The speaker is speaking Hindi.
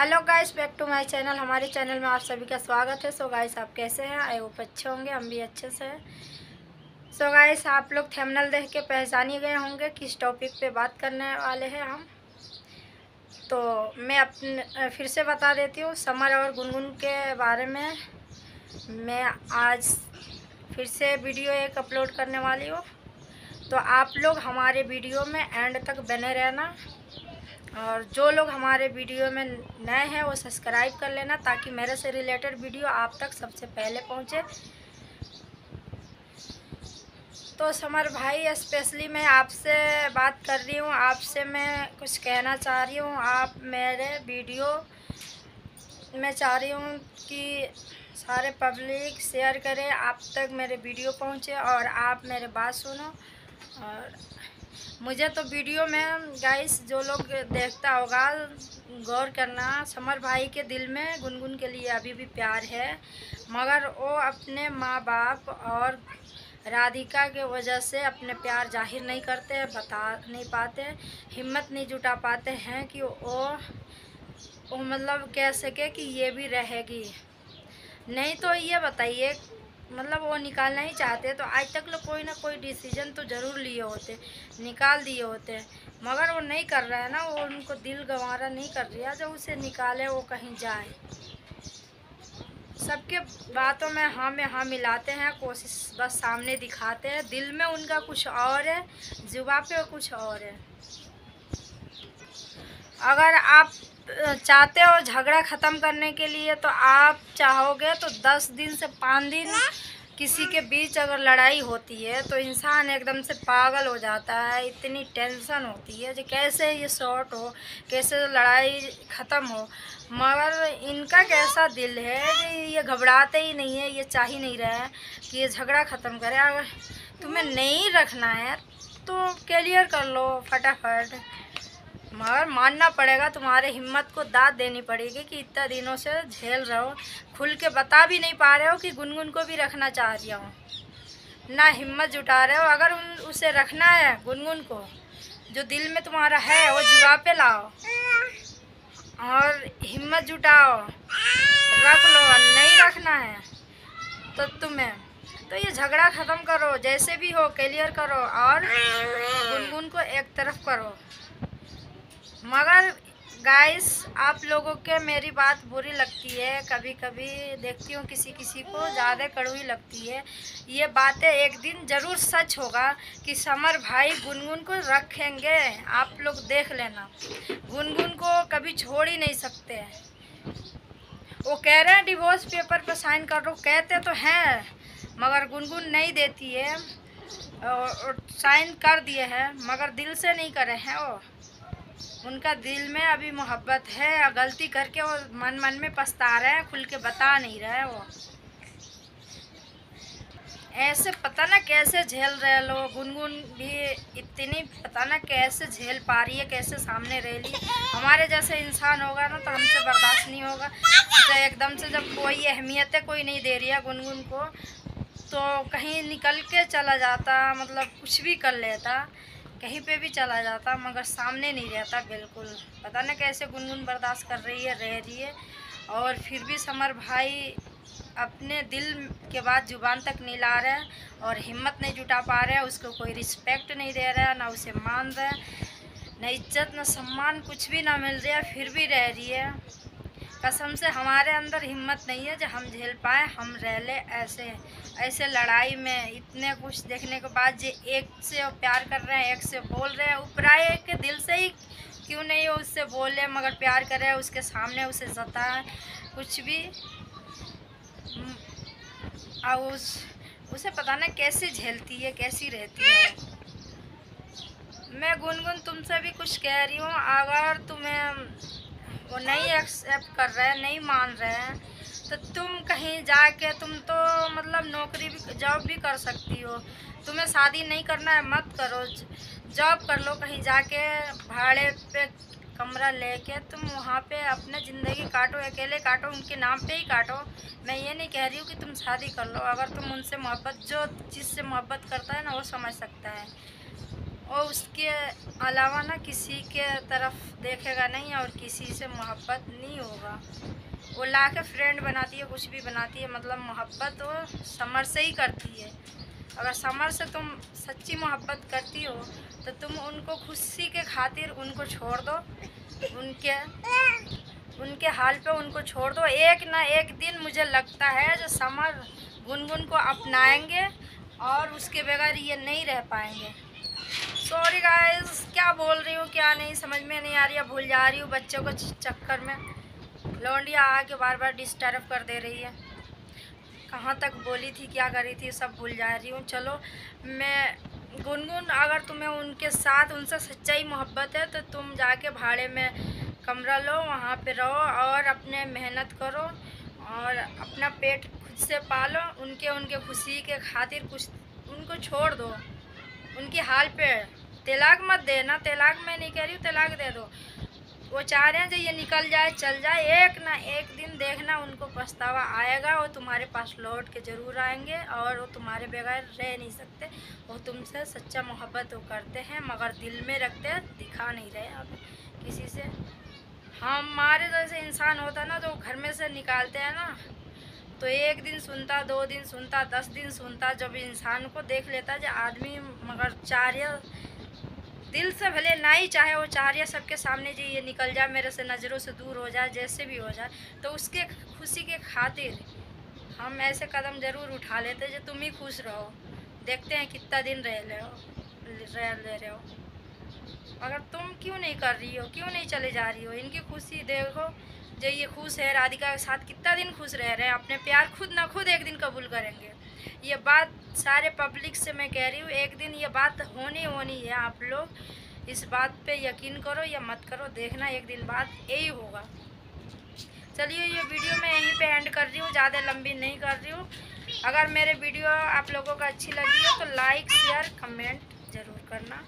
Hello guys back to my channel हमारे चैनल में आप सभी का स्वागत है। सो गाइस आप कैसे हैं? आई होप अच्छे होंगे, हम भी अच्छे से हैं। सो गाइस आप लोग थेमनल देख के पहचान ही गए होंगे किस टॉपिक पे बात करने वाले हैं हम। तो मैं अपने फिर से बता देती हूँ, समर और गुनगुन के बारे में मैं आज फिर से वीडियो एक अपलोड करने वाली हूँ। तो आप लोग हमारे वीडियो में एंड तक बने रहना। और जो लोग हमारे वीडियो में नए हैं, वो सब्सक्राइब कर लेना ताकि मेरे से रिलेटेड वीडियो आप तक सबसे पहले पहुँचे। तो समर भाई स्पेशली मैं आपसे बात कर रही हूँ, आपसे मैं कुछ कहना चाह रही हूँ। आप मेरे वीडियो मैं चाह रही हूँ कि सारे पब्लिक शेयर करें, आप तक मेरे वीडियो पहुँचे और आप मेरे बात सुनो और मुझे तो वीडियो में गाइस जो लोग देखता होगा, गौर करना, समर भाई के दिल में गुनगुन के लिए अभी भी प्यार है, मगर वो अपने माँ बाप और राधिका के वजह से अपने प्यार ज़ाहिर नहीं करते, बता नहीं पाते, हिम्मत नहीं जुटा पाते हैं कि वो वो मतलब कह सके कि ये भी रहेगी। नहीं तो ये बताइए मतलब वो निकालना ही चाहते तो आज तक लोग कोई ना कोई डिसीज़न तो ज़रूर लिए होते, निकाल दिए होते हैं। मगर वो नहीं कर रहा है ना, वो उनको दिल गंवारा नहीं कर रहा जब उसे निकाले, वो कहीं जाए। सबके बातों में हाँ में हाँ मिलाते हैं, कोशिश बस सामने दिखाते हैं। दिल में उनका कुछ और है जुबा पे कुछ और है। अगर आप चाहते हो झगड़ा ख़त्म करने के लिए तो आप चाहोगे तो दस दिन से पाँच दिन किसी के बीच अगर लड़ाई होती है तो इंसान एकदम से पागल हो जाता है, इतनी टेंशन होती है जो कैसे ये शॉर्ट हो, कैसे लड़ाई ख़त्म हो। मगर इनका कैसा दिल है कि ये घबराते ही नहीं है, ये चाह ही नहीं रहे हैं कि ये झगड़ा ख़त्म करे। अगर तुम्हें नहीं रखना है तो क्लियर कर लो फटाफट। मगर मानना पड़ेगा, तुम्हारे हिम्मत को दाद देनी पड़ेगी कि इतना दिनों से झेल रहे हो, खुल के बता भी नहीं पा रहे हो कि गुनगुन को भी रखना चाह रही हूँ। ना हिम्मत जुटा रहे हो, अगर उन, उसे रखना है गुनगुन को, जो दिल में तुम्हारा है, वो जुआ पे लाओ। और हिम्मत जुटाओ, रख लो नहीं रखना है तो तुम्हें तो ये झगड़ा ख़त्म करो, जैसे भी हो क्लियर करो, और गुनगुन को एक तरफ़ करो। मगर गाइस आप लोगों के मेरी बात बुरी लगती है। कभी कभी देखती हूँ किसी किसी को, ज़्यादा कड़वी लगती है। ये बातें एक दिन ज़रूर सच होगा कि समर भाई गुनगुन को रखेंगे। आप लोग देख लेना। गुनगुन को कभी छोड़ ही नहीं सकते। वो कह रहे हैं डिवोर्स पेपर पर साइन कर दो कहते तो हैं, मगर गुनगुन नहीं देती है। और साइन कर दिए हैं, मगर दिल से नहीं करे हैं वो। उनका दिल में अभी मोहब्बत है, और गलती करके वो मन मन में पछता रहे हैं, खुल के बता नहीं रहे वो। ऐसे पता ना कैसे झेल रहे लोग, गुनगुन भी इतनी पता ना कैसे झेल पा रही है, कैसे सामने रह ली हमारे जैसे इंसान होगा ना तो हमसे बर्दाश्त नहीं होगा। तो एकदम से जब कोई अहमियत है कोई नहीं दे रही है गुनगुन को तो कहीं निकल के चला जाता मतलब कुछ भी कर लेता। कहीं पे भी चला जाता, मगर सामने नहीं रहता, बिल्कुल। पता ना कैसे गुनगुन बर्दाश्त कर रही है, रह रही है। और फिर भी समर भाई अपने दिल के बाद ज़ुबान तक नहीं ला रहे और हिम्मत नहीं जुटा पा रहे उसको कोई रिस्पेक्ट नहीं दे रहा है, ना उसे मान रहे न इज़्ज़त, न सम्मान कुछ भी ना मिल रहा है, फिर भी रह रही है। कसम से हमारे अंदर हिम्मत नहीं है जो हम झेल पाए, हम रह ले ऐसे ऐसे लड़ाई में। इतने कुछ देखने के बाद जो एक से प्यार कर रहे हैं, एक से बोल रहे हैं उपराए के दिल से ही क्यों नहीं हो उससे बोले, मगर प्यार करे उसके सामने उसे जताए, कुछ भी। और उस, उसे पता ना कैसे झेलती है, कैसी रहती है। मैं गुनगुन तुमसे भी कुछ कह रही हूँ, अगर तुम्हें नहीं एक्सेप्ट कर रहे हैं, नहीं मान रहे हैं तो तुम कहीं जाके तुम तो मतलब नौकरी भी जॉब भी कर सकती हो। तुम्हें शादी नहीं करना है, मत करो। जॉब कर लो, कहीं जाके भाड़े पे कमरा लेके तुम वहाँ पे अपने ज़िंदगी काटो, अकेले काटो, उनके नाम पे ही काटो। मैं ये नहीं कह रही हूँ कि तुम शादी कर लो। अगर तुम उनसे मोहब्बत, जो जिससे मोहब्बत करता है ना, वो समझ सकता है। और उसके अलावा ना किसी के तरफ़ देखेगा नहीं और किसी से मोहब्बत नहीं होगा। वो ला के फ्रेंड बनाती है, कुछ भी बनाती है मतलब मोहब्बत वो समर से ही करती है। अगर समर से तुम सच्ची मोहब्बत करती हो तो तुम उनको खुशी के खातिर उनको छोड़ दो। उनके उनके हाल पे उनको छोड़ दो। एक ना एक दिन मुझे लगता है जो समर गुनगुन को अपनाएँगे और उसके बगैर ये नहीं रह पाएँगे। सॉरी गाइस क्या बोल रही हूँ, क्या नहीं, समझ में नहीं आ रही है भूल जा रही हूँ बच्चों को चक्कर में। लौंडिया आके बार बार डिस्टर्ब कर दे रही है। कहाँ तक बोली थी, क्या करी थी सब भूल जा रही हूँ। चलो, मैं गुनगुन, अगर तुम्हें उनके साथ, उनसे सच्चाई मोहब्बत है तो तुम जाके भाड़े में कमरा लो, वहाँ पे रहो और अपने मेहनत करो और अपना पेट खुद से पालो। उनके उनके खुशी के खातिर कुछ, उनको छोड़ दो। उनकी हाल पे तलाक मत देना तलाक मैं नहीं कह रही हूँ, तलाक दे दो। वो चाह रहे हैं जो ये निकल जाए, चल जाए, एक ना एक दिन देखना उनको पछतावा आएगा, वो तुम्हारे पास लौट के ज़रूर आएँगे और वो तुम्हारे बगैर रह नहीं सकते। वो तुमसे सच्चा मोहब्बत वो करते हैं, मगर दिल में रखते हैं, दिखा नहीं रहे अब किसी से। हमारे जैसे इंसान होता ना जो घर में से निकालते हैं ना। तो एक दिन सुनता, दो दिन सुनता, दस दिन सुनता, जब इंसान को देख लेता जो आदमी मगर चार दिल से भले ना ही चाहे, वो चाह रही सबके सामने जी, ये निकल जाए मेरे से नज़रों से दूर हो जाए जैसे भी हो जाए तो उसके खुशी के खातिर हम ऐसे कदम ज़रूर उठा लेते जो तुम ही खुश रहो। देखते हैं कितना दिन रह ले हो रह ले रहे हो। अगर तुम क्यों नहीं कर रही हो, क्यों नहीं चले जा रही हो? इनकी खुशी देखो जो ये खुश है, राधिका के साथ कितना दिन खुश रह रहे हैं? अपने प्यार खुद ना खुद एक दिन कबूल करेंगे। ये बात सारे पब्लिक से मैं कह रही हूँ, एक दिन ये बात होनी होनी है आप लोग। इस बात पे यकीन करो या मत करो, देखना एक दिन बाद यही होगा। चलिए, ये वीडियो मैं यहीं पे एंड कर रही हूँ, ज़्यादा लंबी नहीं कर रही हूँ। अगर मेरे वीडियो आप लोगों को अच्छी लगी है तो लाइक शेयर कमेंट ज़रूर करना।